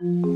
you